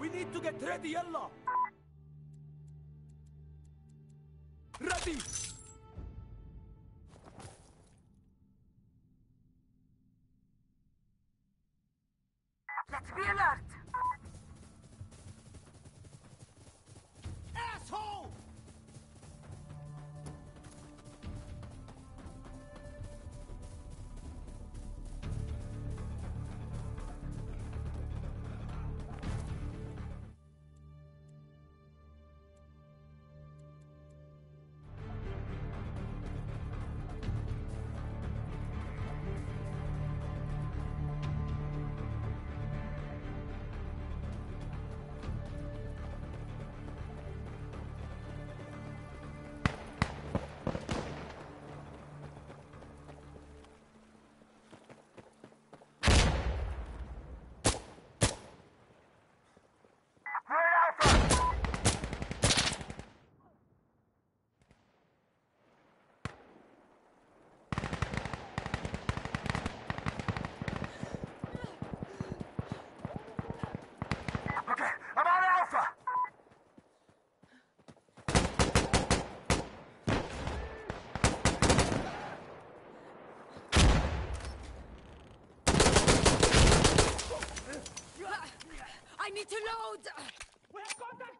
We need to get ready, yalla! need to load! We have contact!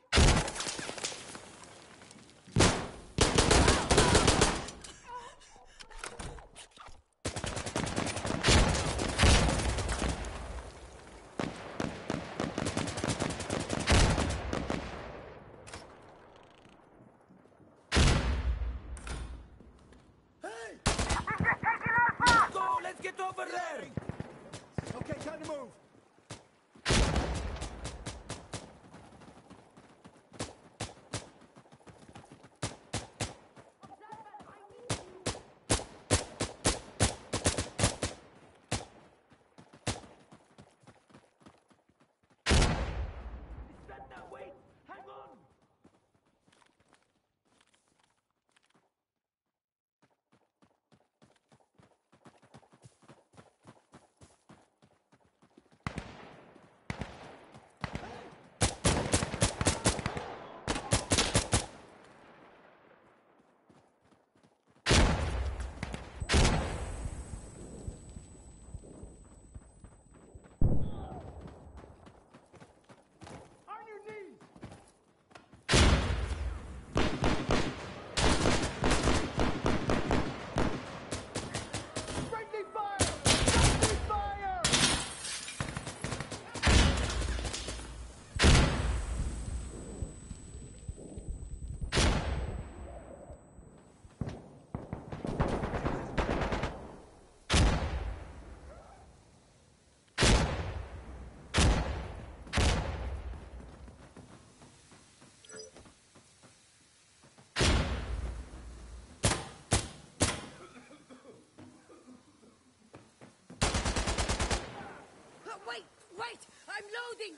Wait! I'm loading!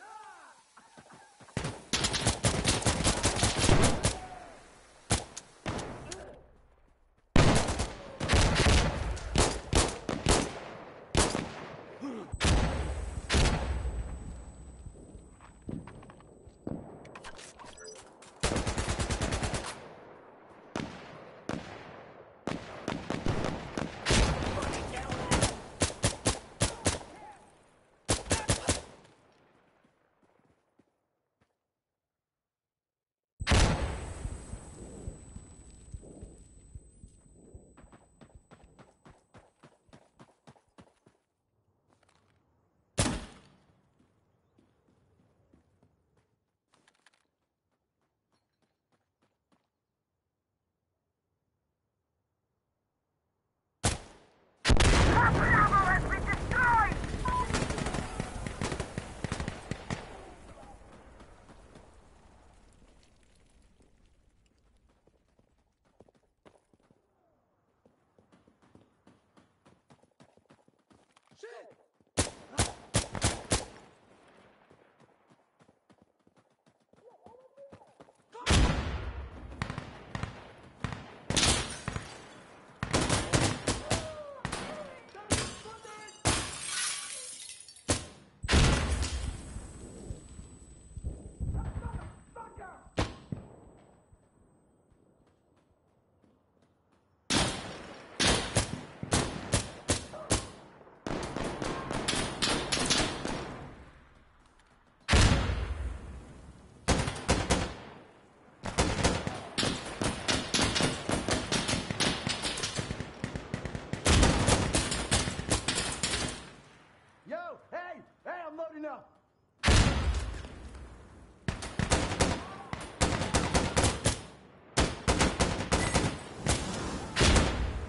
enough.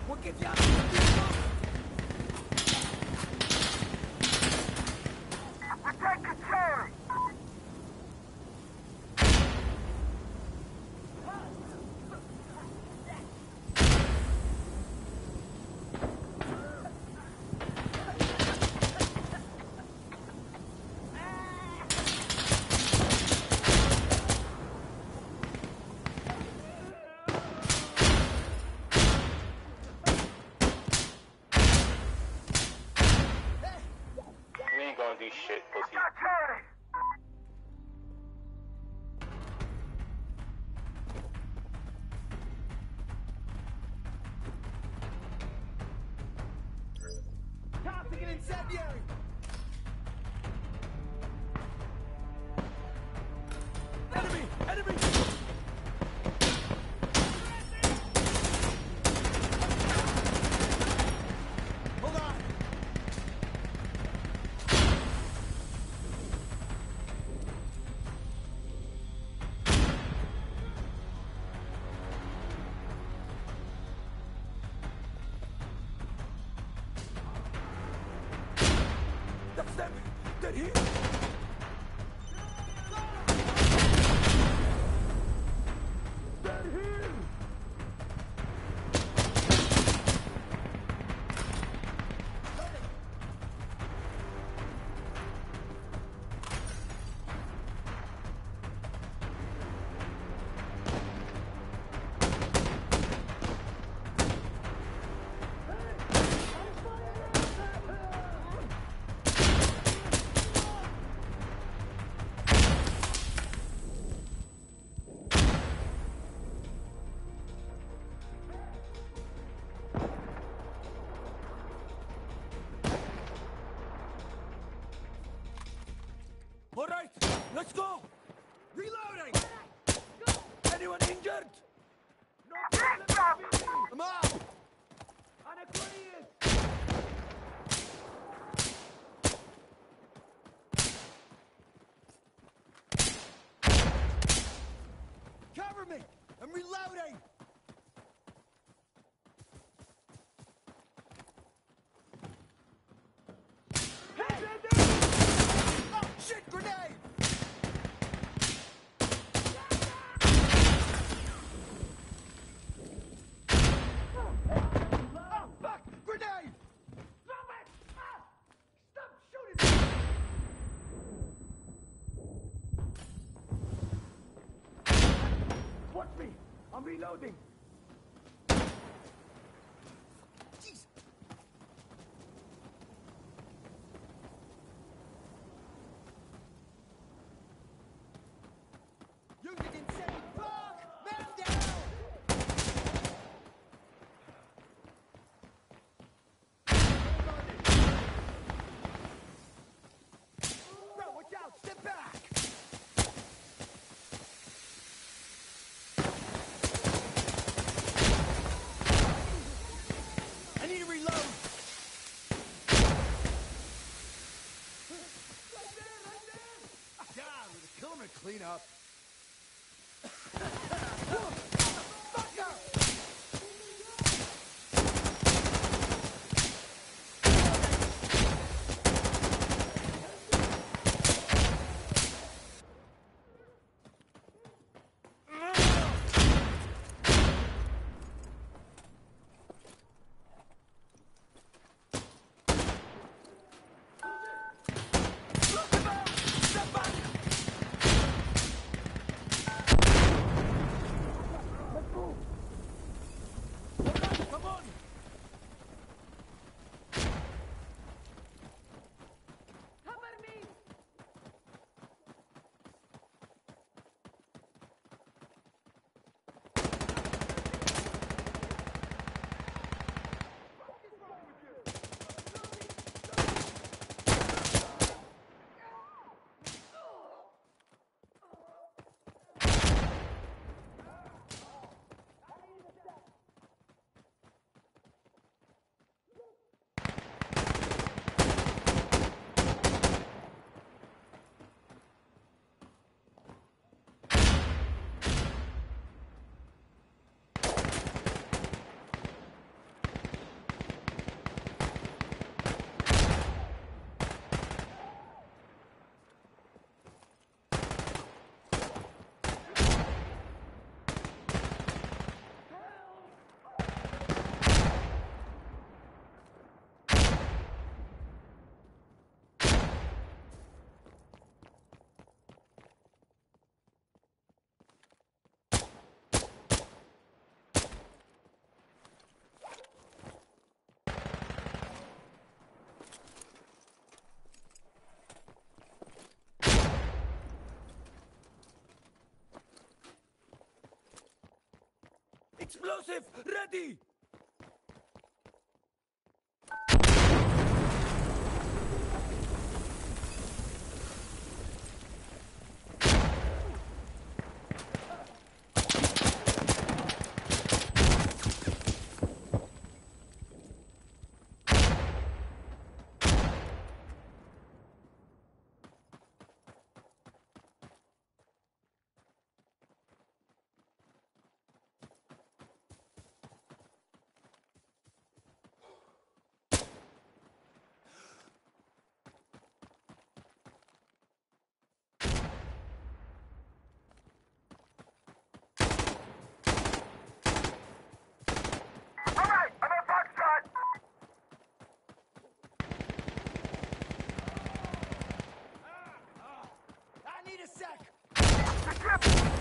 We'll get you reloading! Explosive ready! happened?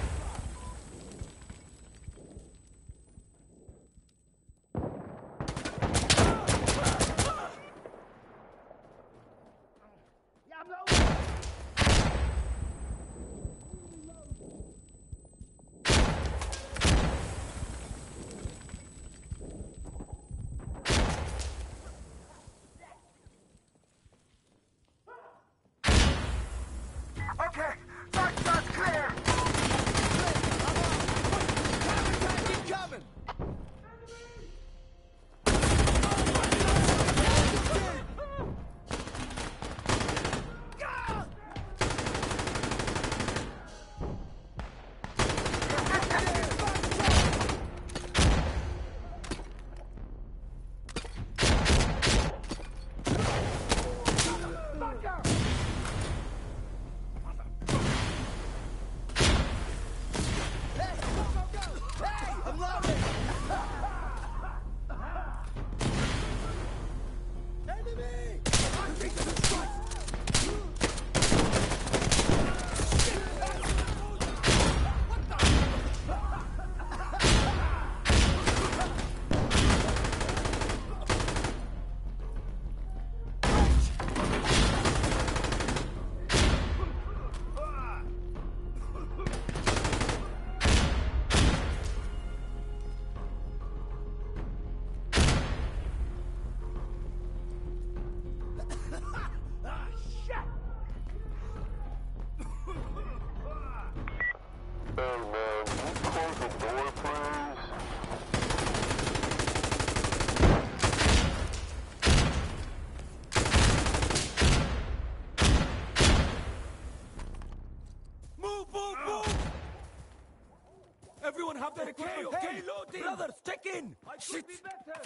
I Shit. be better!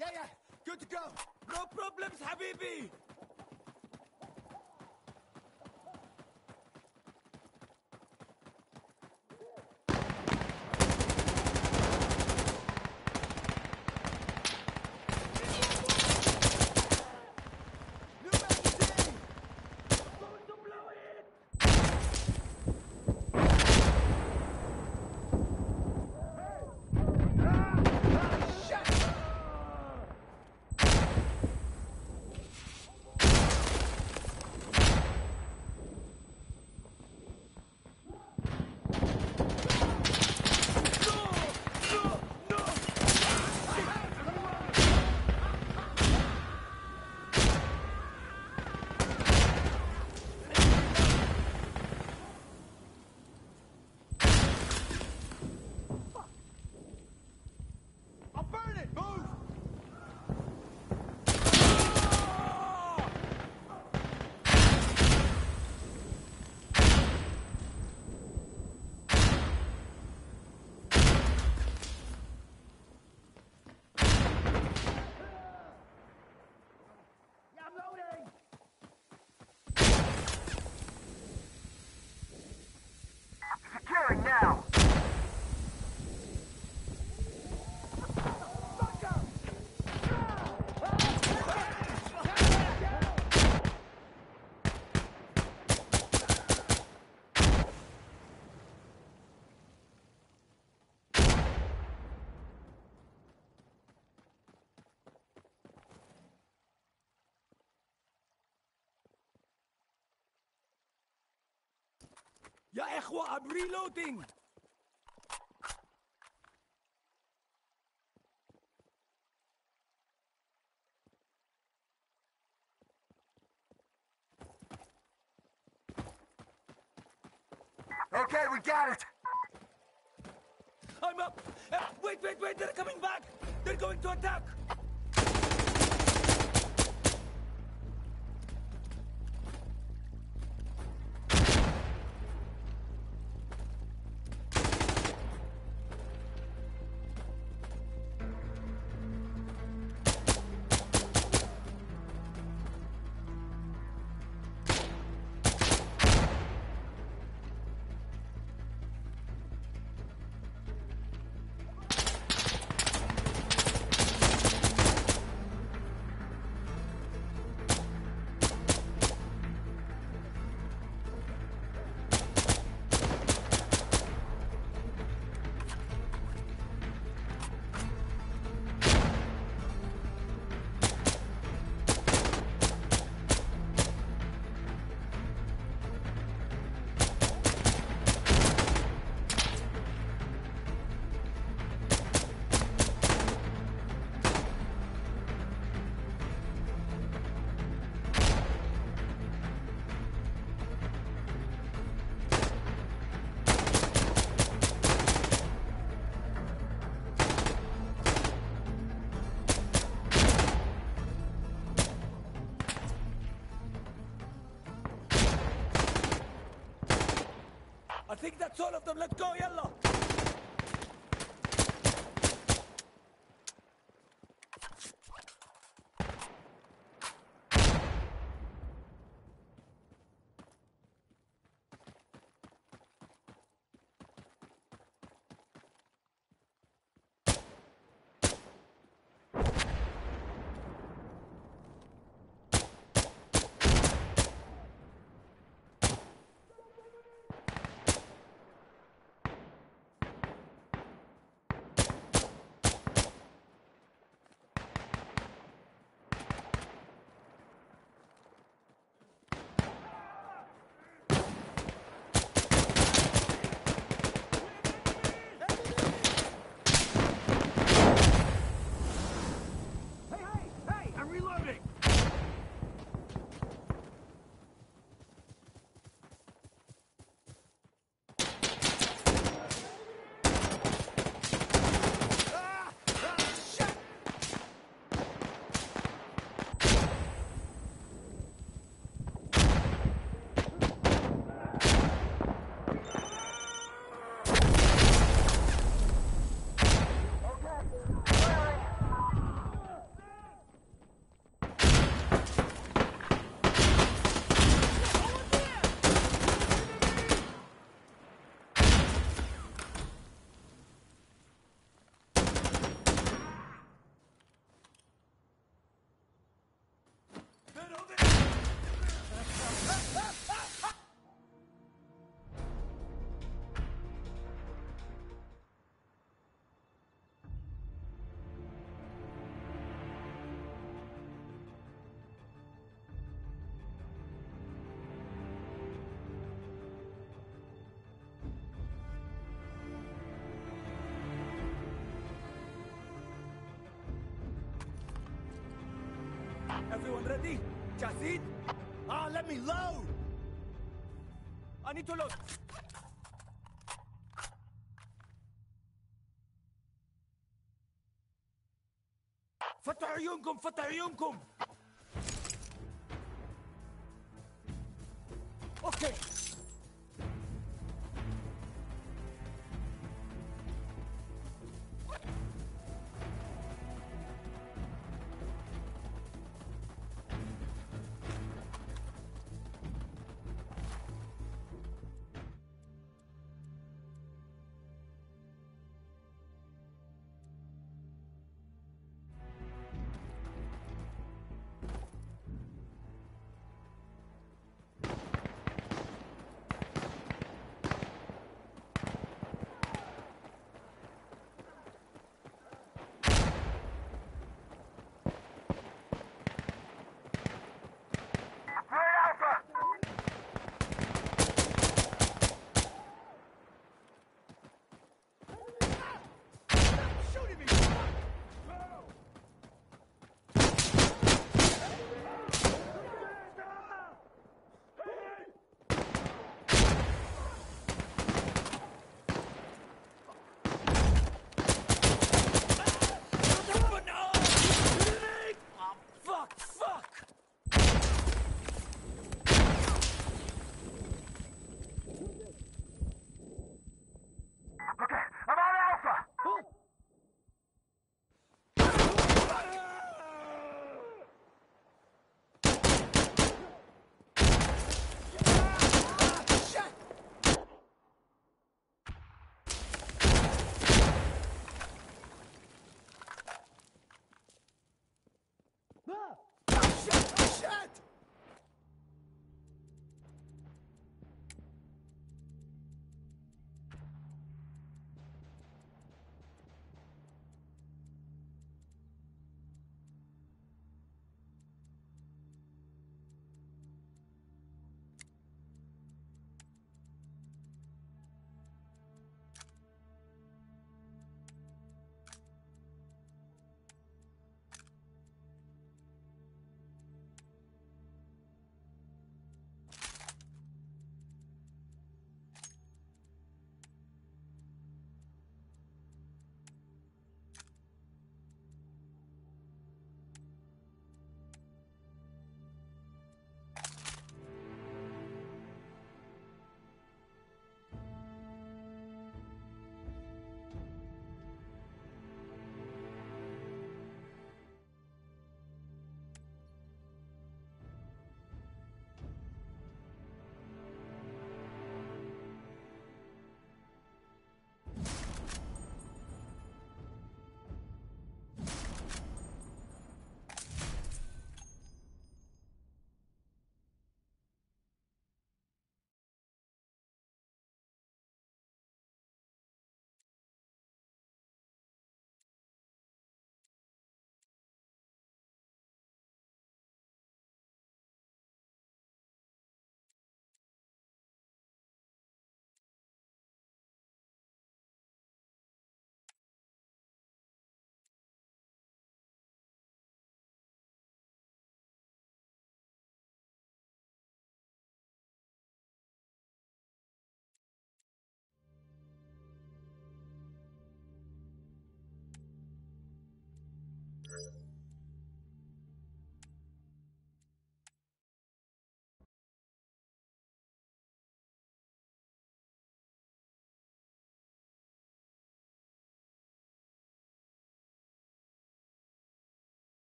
Yeah, yeah, good to go! No problems, Habibi! Ya Ikhwa, I'm reloading! Okay, we got it! I'm up! Uh, wait, wait, wait! They're coming back! They're going to attack! That's all of them. Let's go, yalla! Everyone ready? Jazid? Ah, let me load! I need to load. فتحوا عيونكم فتحوا عيونكم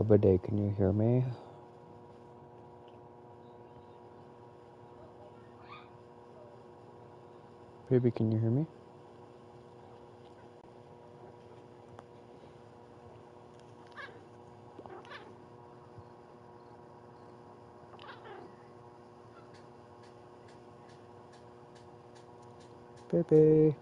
Abade, can you hear me? Baby, can you hear me? Baby.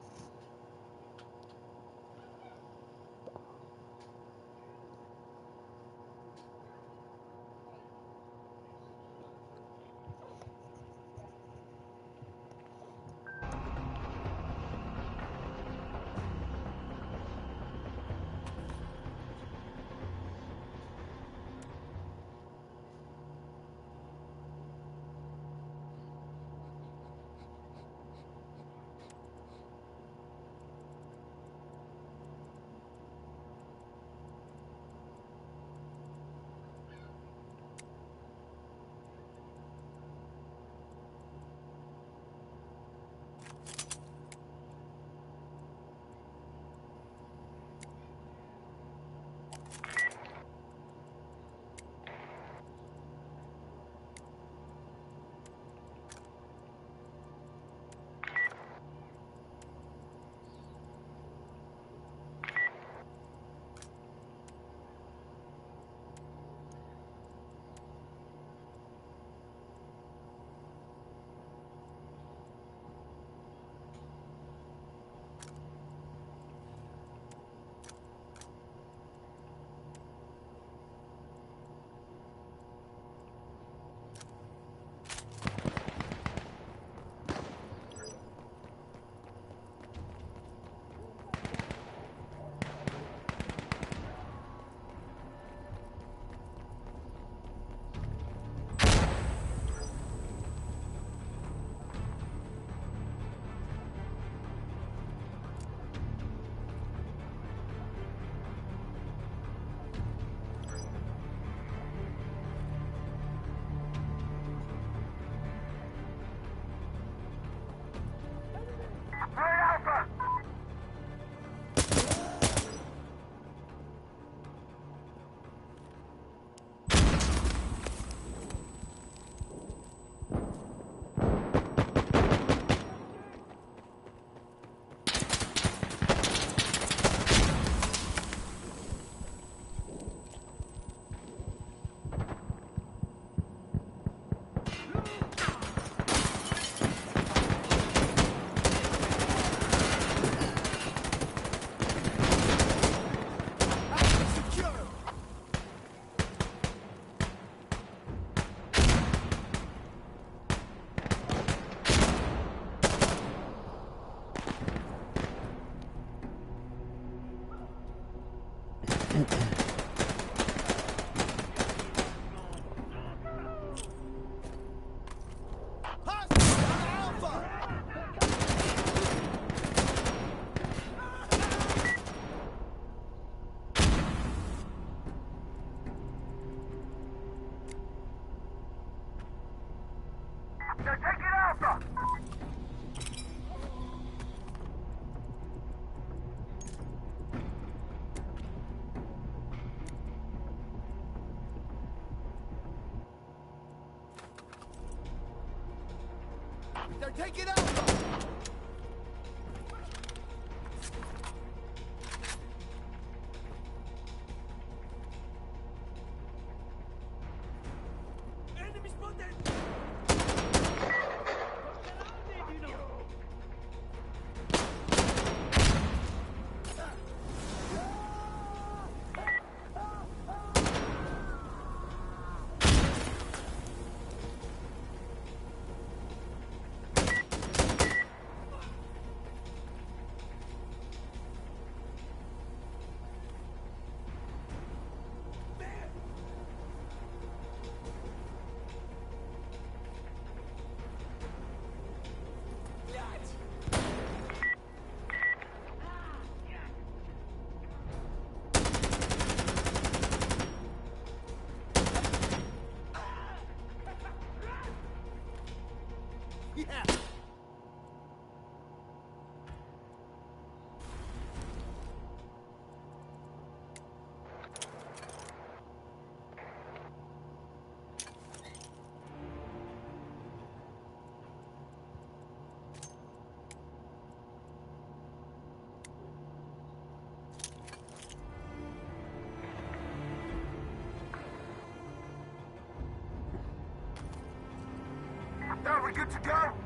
They're taking Alpha! Yeah! We good to go?